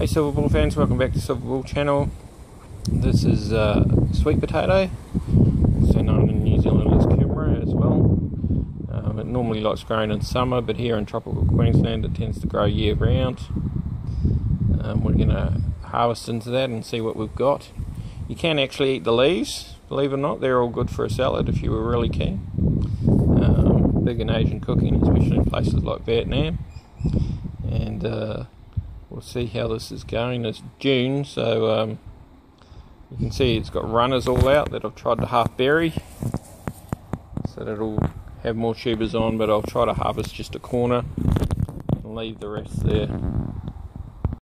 Hey Silver Bull fans, welcome back to Silver Bull channel. This is uh, sweet potato, also known in New Zealand as kumara as well. Um, it normally likes growing in summer, but here in tropical Queensland it tends to grow year round. Um, we're going to harvest into that and see what we've got. You can actually eat the leaves, believe it or not, they're all good for a salad if you were really keen. Um, big in Asian cooking, especially in places like Vietnam. And uh, we'll see how this is going. It's June, so um, you can see it's got runners all out that I've tried to half bury. So that it'll have more tubers on, but I'll try to harvest just a corner and leave the rest there.